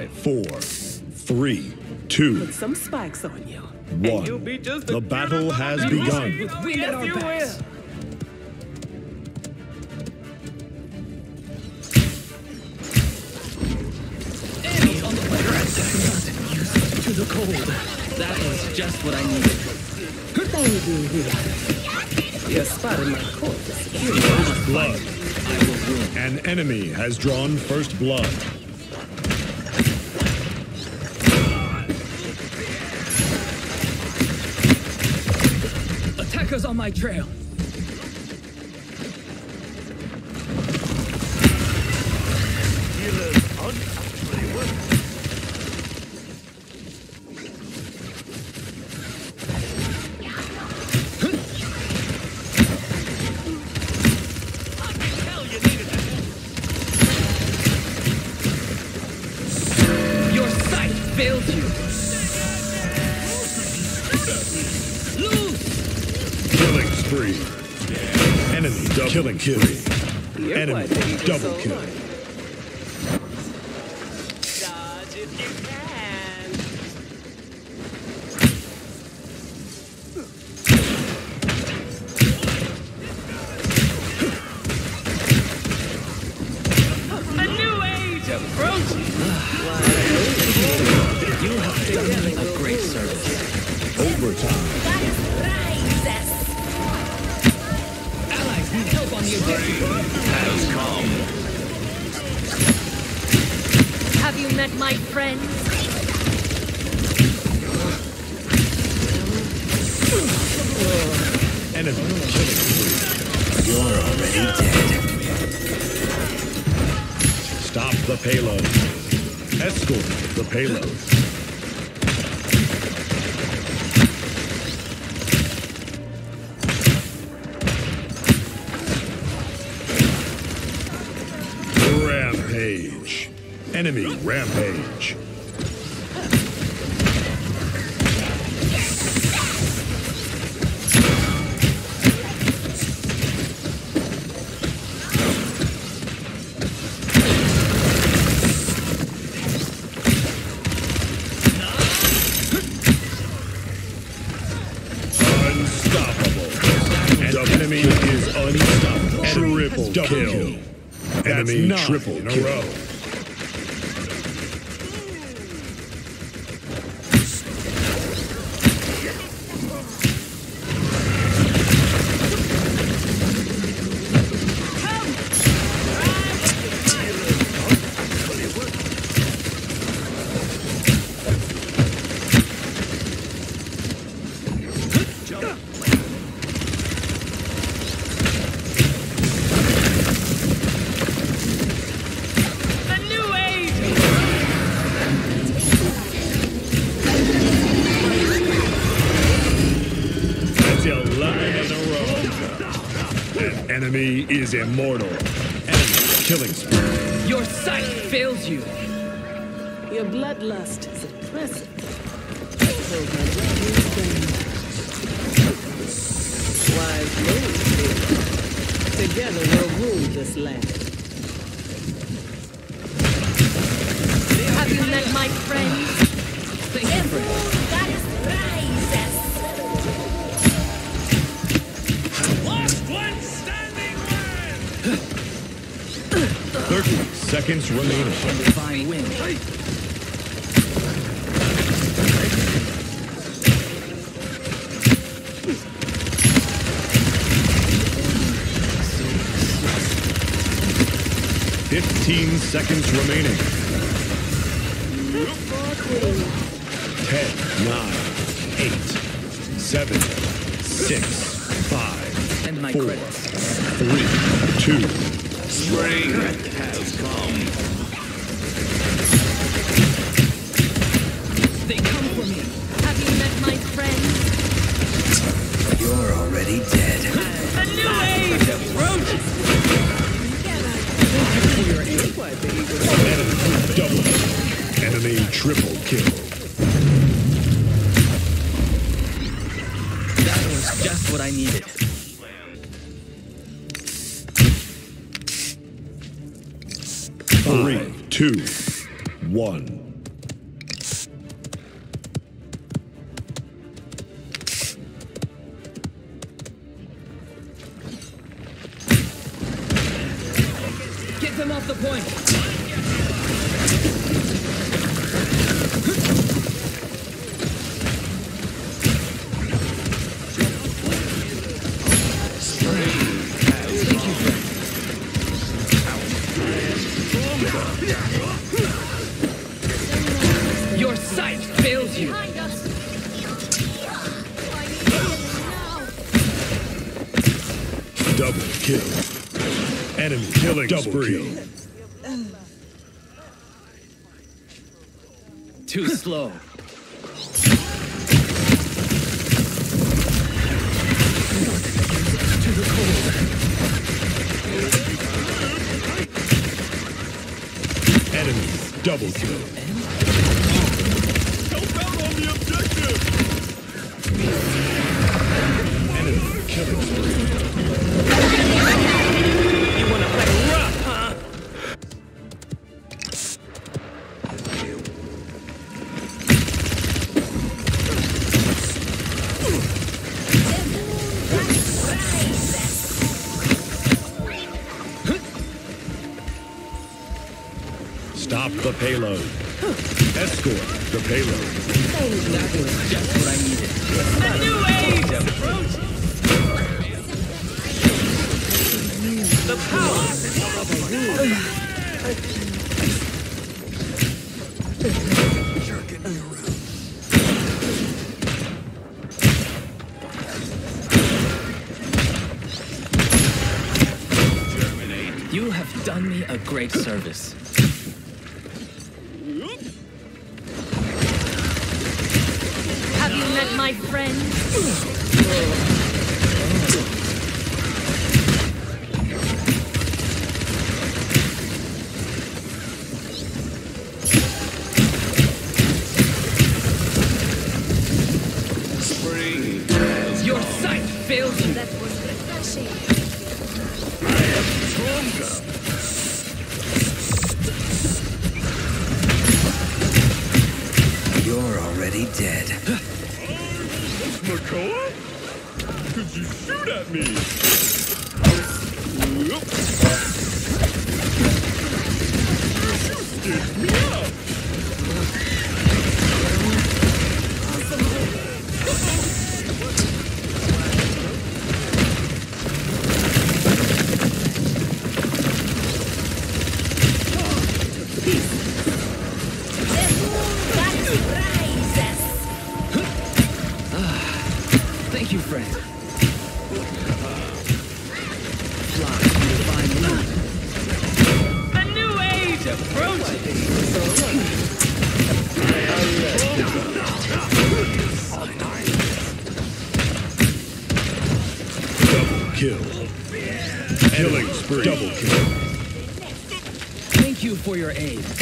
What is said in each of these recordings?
Five, four, three, two, Put some spikes on you. one. And you'll be just The battle has begun. With wind at our backs. Enemy on the way. To the cold. That was just what I needed. Good thing You spotted my corpse. First blood. An enemy has drawn first blood. On my trail. Your Enemy double killing. You're Enemy quite the eagle double soul, kill. Allies need help on the objective. Have you met my friends? Enemy killing. You're already dead. Stop the payload. Escort the payload. Rampage. Enemy rampage. Unstoppable. An enemy is unstoppable. Triple kill. Enemy triple in enemy is immortal. Enemy killing spree. Your sight fails you. Your bloodlust is impressive. My God, you're strange. Wise move, dear. Together we'll rule this land. Have you met my friends? Thank you, Thirty seconds remaining. Divine wind. Fifteen seconds remaining. Ten, nine, eight, seven, six, five, And my four, credits. three, two, Spring has come. They come for me. Have you met my friends? You're already dead. A new age approaches. Quite enemy double. Enemy triple kill. That was just what I needed. Three, two, one. Enemy killing double spree. Too slow. To. Enemy double kill. Help out on the objective. Enemy killing spree. The payload. Escort the payload. That was just what I needed. A new age approaching. The power You have done me a great service. My friend? Makoa? Could you shoot at me? Stitch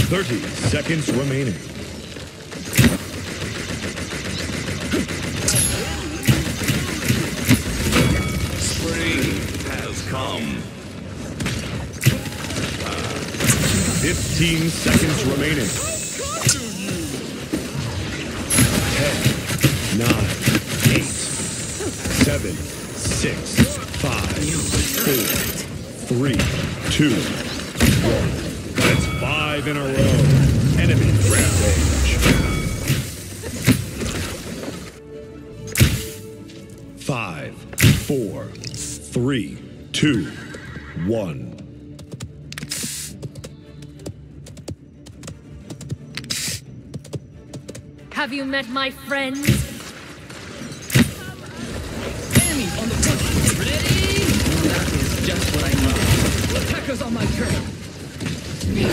30 seconds remaining. Spring has come. 15 seconds remaining. 10, 9, 8, 7, 6, 5, 4, 3, 2, 1. That's five in a row. Enemy rampage. Five, four, three, two, one. Have you met my friend? Enemies on the front. Ready? That is just what I needed. Attackers on my turn. Your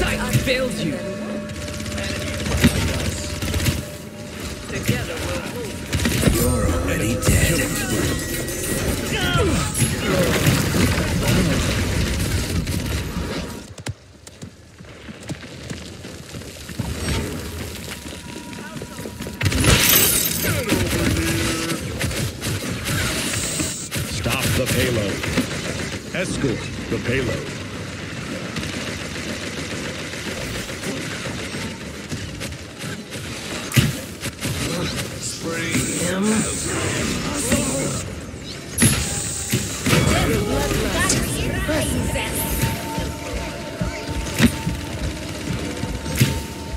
sight fails you. Together we'll move. You're already dead. the payload. Escort the payload.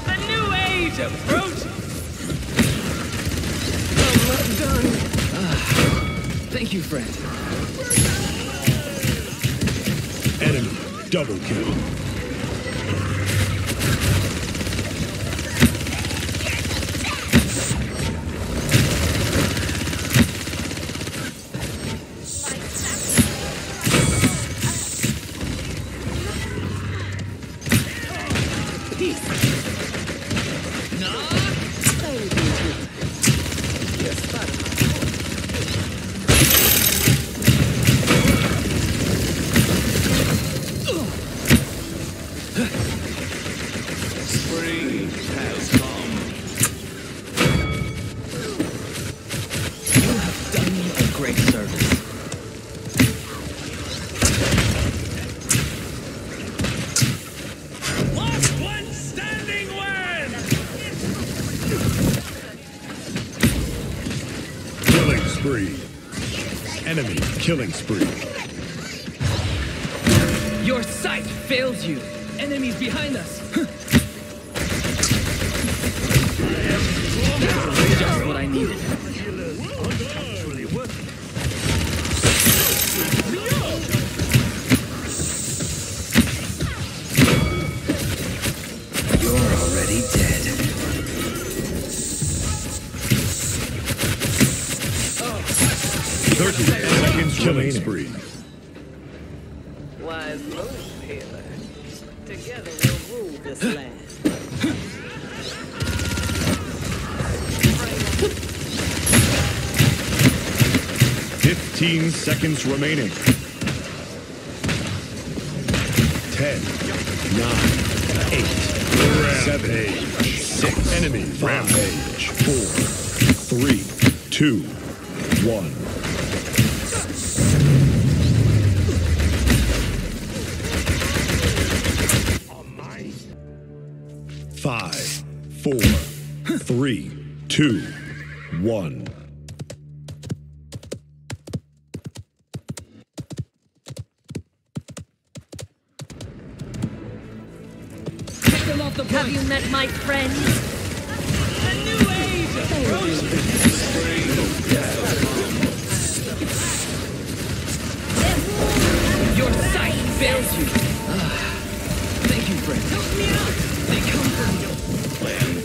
A new age approaches! Thank you, friend. Enemy double kill. Spring Enemy killing spree. Your sight fails you. Enemies behind us. Just what I needed. You're already dead. Thirty seconds killing spree. Wise move, Taylor. Together we'll rule this land. Fifteen seconds remaining. Ten, nine, eight, seven, six. Enemy rampage. Four, three, two, one. Three, two, one. Take them off the Have you met my friends? The new age. Your sight fails you. Ah, Thank you, friend. Help me out. They come from you. Double